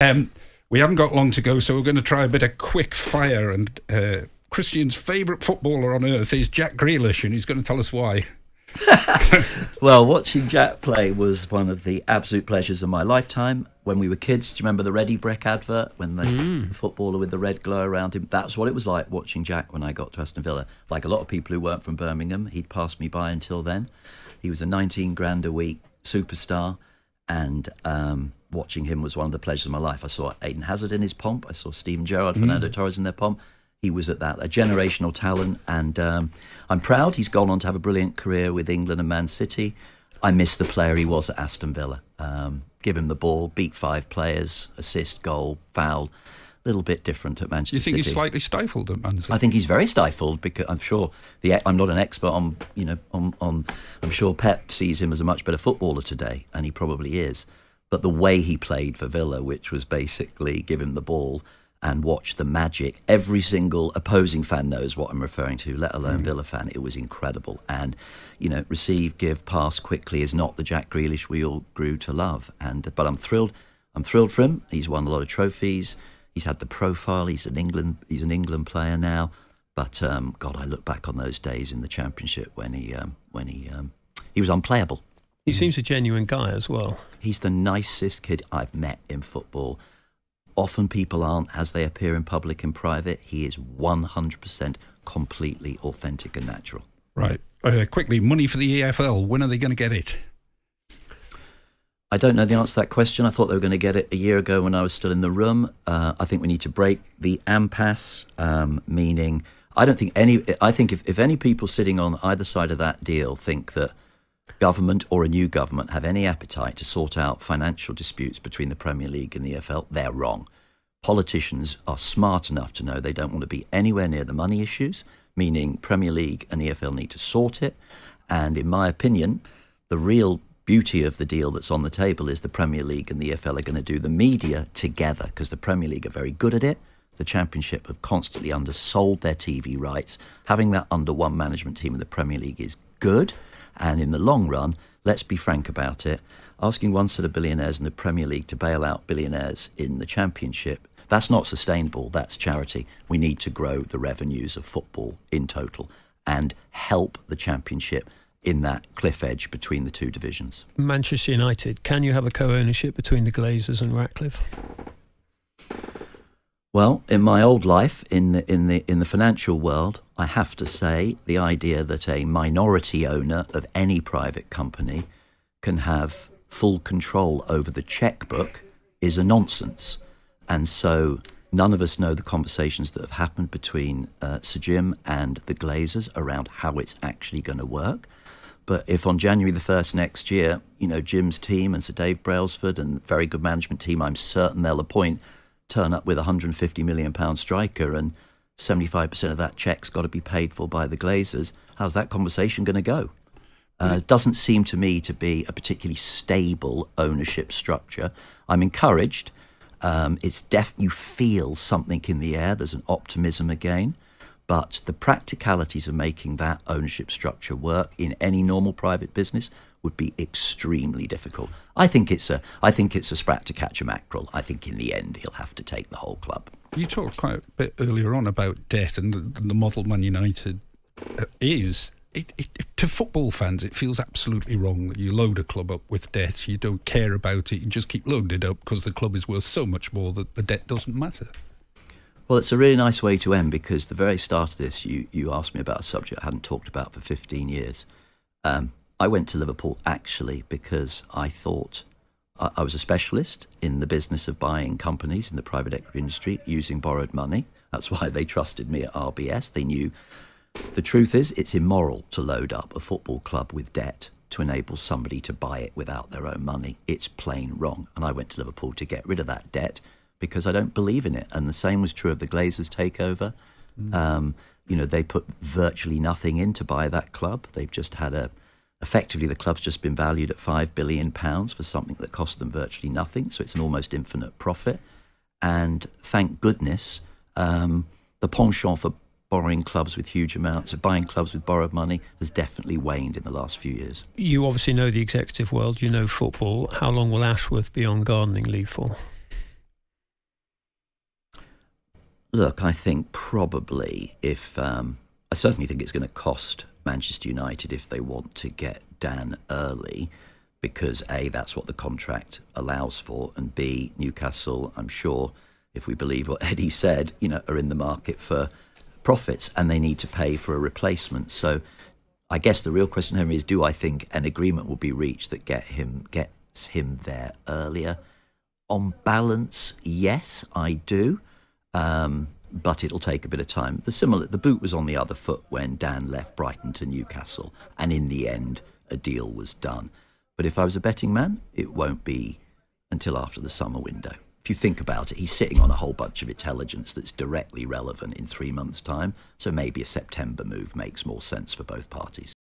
Um, we haven't got long to go, so we're going to try a bit of quick fire. And uh, Christian's favourite footballer on earth is Jack Grealish, and he's going to tell us why. well, watching Jack play was one of the absolute pleasures of my lifetime. When we were kids, do you remember the Ready Brek advert when the, mm. the, footballer with the red glow around him? That's what it was like watching Jack when I got to Aston Villa. Like a lot of people who weren't from Birmingham, he'd passed me by until then. He was a 19 grand a week superstar, and um, watching him was one of the pleasures of my life. I saw Eden Hazard in his pomp. I saw Steven Gerrard, Fernando mm. Torres in their pomp. He was at that, a generational talent, and um, I'm proud he's gone on to have a brilliant career with England and Man City. I miss the player he was at Aston Villa. Um, give him the ball, beat five players, assist, goal, foul. A little bit different at Manchester You think City. he's slightly stifled at Man City? I think he's very stifled because I'm sure the I'm not an expert on you know on, on I'm sure Pep sees him as a much better footballer today, and he probably is. But the way he played for Villa, which was basically give him the ball and watch the magic. Every single opposing fan knows what I'm referring to, let alone mm. Villa fan. It was incredible. And, you know, receive, give, pass quickly is not the Jack Grealish we all grew to love. And but I'm thrilled. I'm thrilled for him. He's won a lot of trophies. He's had the profile. He's an England. He's an England player now. But um, God, I look back on those days in the Championship when he um, when he um, he was unplayable. He seems a genuine guy as well. He's the nicest kid I've met in football. Often people aren't as they appear in public and private. He is 100% completely authentic and natural. Right. Uh, quickly, money for the EFL. When are they going to get it? I don't know the answer to that question. I thought they were going to get it a year ago when I was still in the room. Uh, I think we need to break the impasse, um, meaning I don't think any. I think if, if any people sitting on either side of that deal think that government or a new government have any appetite to sort out financial disputes between the Premier League and the EFL, they're wrong. Politicians are smart enough to know they don't want to be anywhere near the money issues, meaning Premier League and the EFL need to sort it. And in my opinion, the real beauty of the deal that's on the table is the Premier League and the EFL are going to do the media together because the Premier League are very good at it. The Championship have constantly undersold their TV rights. Having that under one management team in the Premier League is good. And in the long run, let's be frank about it, asking one set of billionaires in the Premier League to bail out billionaires in the Championship, that's not sustainable. That's charity. We need to grow the revenues of football in total and help the Championship in that cliff edge between the two divisions. Manchester United, can you have a co ownership between the Glazers and Ratcliffe? Well, in my old life, in the, in the in the financial world, I have to say the idea that a minority owner of any private company can have full control over the checkbook is a nonsense, and so none of us know the conversations that have happened between uh, Sir Jim and the Glazers around how it's actually going to work. But if on January the 1st next year, you know, Jim's team and Sir Dave Brailsford and very good management team, I'm certain they'll appoint turn up with a 150 million pound striker and 75% of that check's got to be paid for by the Glazers. How's that conversation going to go? Uh, doesn't seem to me to be a particularly stable ownership structure. I'm encouraged. Um, it's def you feel something in the air. There's an optimism again, but the practicalities of making that ownership structure work in any normal private business would be extremely difficult. I think it's a I think it's a sprat to catch a mackerel. I think in the end he'll have to take the whole club. You talked quite a bit earlier on about debt and the, the model Man United uh, is. It, it, to football fans, it feels absolutely wrong that you load a club up with debt. You don't care about it. You just keep loading it up because the club is worth so much more that the debt doesn't matter. Well, it's a really nice way to end because the very start of this, you, you asked me about a subject I hadn't talked about for 15 years. Um, I went to Liverpool actually because I thought I, was a specialist in the business of buying companies in the private equity industry using borrowed money. That's why they trusted me at RBS. They knew the truth is it's immoral to load up a football club with debt to enable somebody to buy it without their own money. It's plain wrong. And I went to Liverpool to get rid of that debt because I don't believe in it. And the same was true of the Glazers takeover. Mm. Um, you know, they put virtually nothing in to buy that club. They've just had a Effectively, the club's just been valued at five billion pounds for something that cost them virtually nothing. So it's an almost infinite profit. And thank goodness, um, the penchant for borrowing clubs with huge amounts of buying clubs with borrowed money has definitely waned in the last few years. You obviously know the executive world, you know football. How long will Ashworth be on gardening leave for? Look, I think probably if um, I certainly think it's going to cost Manchester United if they want to get Dan early, because a that's what the contract allows for, and b Newcastle, I'm sure, if we believe what Eddie said, you know, are in the market for profits and they need to pay for a replacement. So, I guess the real question, Henry, is: Do I think an agreement will be reached that get him gets him there earlier? On balance, yes, I do. Um, but it'll take a bit of time. The similar, the boot was on the other foot when Dan left Brighton to Newcastle, and in the end, a deal was done. But if I was a betting man, it won't be until after the summer window. If you think about it, he's sitting on a whole bunch of intelligence that's directly relevant in three months' time. So maybe a September move makes more sense for both parties.